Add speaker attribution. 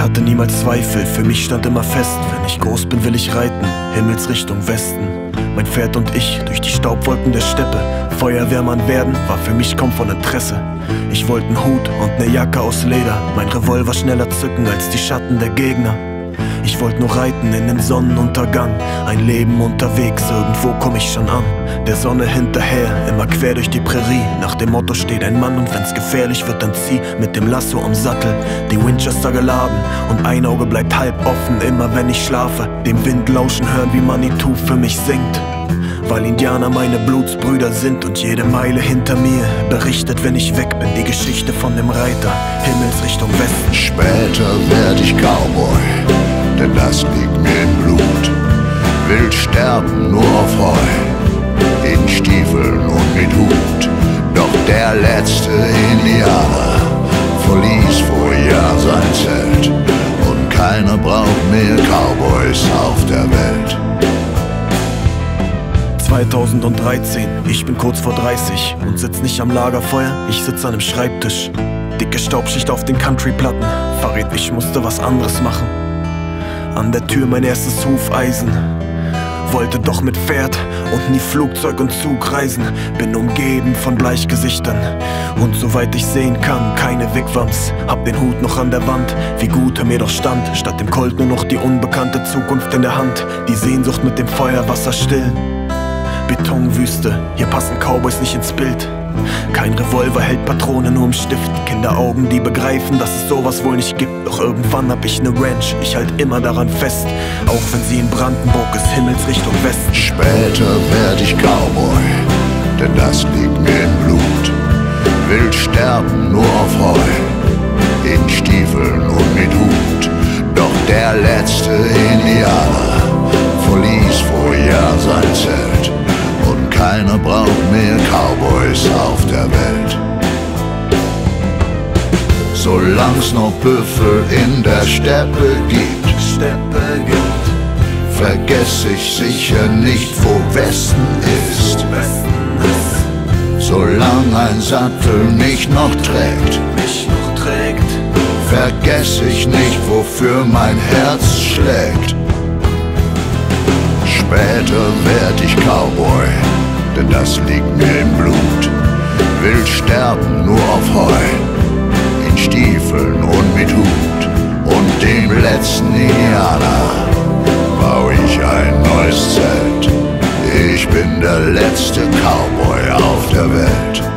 Speaker 1: Ich hatte niemals Zweifel, für mich stand immer fest, wenn ich groß bin, will ich reiten, Himmelsrichtung Westen. Mein Pferd und ich durch die Staubwolken der Steppe. Feuerwehrmann werden war für mich kaum von Interesse. Ich wollte einen Hut und ne Jacke aus Leder, mein Revolver schneller zücken als die Schatten der Gegner. Ich wollte nur reiten in den Sonnenuntergang. Ein Leben unterwegs, irgendwo komm ich schon an. Der Sonne hinterher, immer quer durch die Prärie. Nach dem Motto steht ein Mann und wenn's gefährlich wird, dann zieh mit dem Lasso am Sattel. Die Winchester geladen und ein Auge bleibt halb offen, immer wenn ich schlafe. Dem Wind lauschen hören, wie Manitou für mich singt. Weil Indianer meine Blutsbrüder sind und jede Meile hinter mir berichtet, wenn ich weg bin, die Geschichte von dem Reiter, Himmelsrichtung Westen.
Speaker 2: Später werd ich Cowboy denn das liegt mir im Blut. Will sterben nur auf Heu, in Stiefeln und mit Hut. Doch der letzte Indianer verließ vor Jahren sein Zelt. Und keiner braucht mehr Cowboys auf der Welt.
Speaker 1: 2013, ich bin kurz vor 30 und sitz nicht am Lagerfeuer, ich sitz an einem Schreibtisch. Dicke Staubschicht auf den Countryplatten, verrät, ich musste was anderes machen. An der Tür mein erstes Hufeisen. Wollte doch mit Pferd und nie Flugzeug und Zug reisen. Bin umgeben von Bleichgesichtern. Und soweit ich sehen kann, keine Wigwams. Hab den Hut noch an der Wand, wie gut er mir doch stand. Statt dem Colt nur noch die unbekannte Zukunft in der Hand. Die Sehnsucht mit dem Feuerwasser still. Betonwüste, hier passen Cowboys nicht ins Bild. Kein Revolver hält Patronen nur im Stift. Kinderaugen, die begreifen, dass es sowas wohl nicht gibt. Doch irgendwann hab ich ne Ranch, ich halt immer daran fest. Auch wenn sie in Brandenburg ist, Himmelsrichtung Westen.
Speaker 2: Später werd ich Cowboy, denn das liegt mir im Blut. Will sterben nur auf Heu, Solang's noch Büffel in der Steppe gibt,
Speaker 1: Steppe gibt,
Speaker 2: vergess ich sicher nicht, wo Westen ist. Solang ein Sattel mich noch trägt,
Speaker 1: mich noch trägt.
Speaker 2: vergess ich nicht, wofür mein Herz schlägt. Später werd ich Cowboy, denn das liegt mir im Blut. Will sterben nur auf Heu, Stiefeln und mit Hut und dem letzten Indianer baue ich ein neues Zelt. Ich bin der letzte Cowboy auf der Welt.